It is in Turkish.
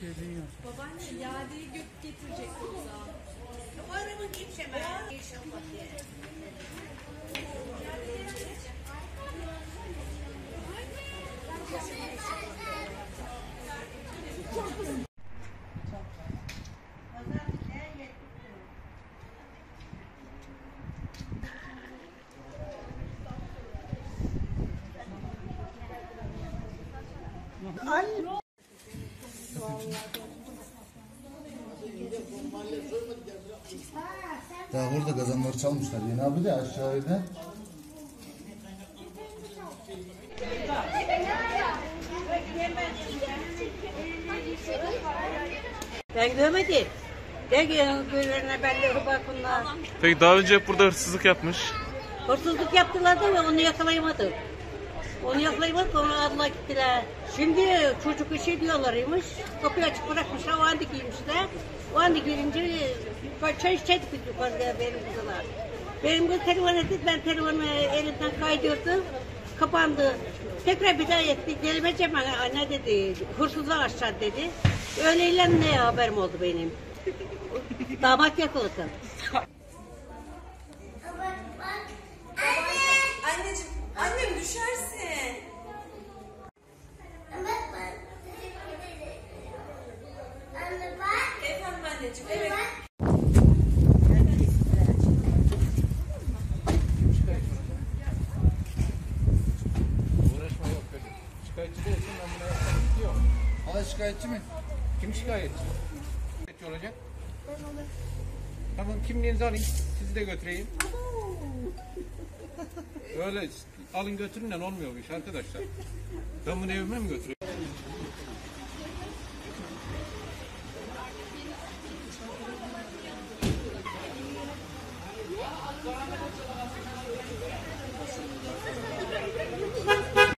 Gözün yok. Babaanne iadeyi gök getirecek o zaman. Bu araba geçemez. Yaşamak diye. Daha burada kazanları çalmışlar. Yeni abi de aşağıda. Ben görmedim. De görene belli bakımlar. Peki daha önce hep burada hırsızlık yapmış. Hırsızlık yaptılar da ve onu yakalayamadık. Onu yakalayamadık onu aldılar gittiler. Şimdi çocuk şey diyorlarmış. Kapıyı açık bırakmışlar o anda giymişler. O anda girince çay içecektik biz yukarıda benim kızlar. Benim kız telefon etti ben telefonu elimden kaydırdım. Kapandı. Tekrar bir daha etti. Gelmeyeceğim anne, anne dedi. Hırsızlar aşağı dedi. Öyleyle ne haberim oldu benim. Damat yakaladı. Anneciğim, evet. Uğraşma yok dedim. Şikayetçi değilsin ben buna yapmak istiyorum. Hala şikayetçi mi? Kim şikayetçi? Şikayetçi olacak. Tamam kimliğinizi alayım. Sizi de götüreyim. Öyle alın götürün olmuyor bu iş arkadaşlar. Ben bunu evime mi götüreyim?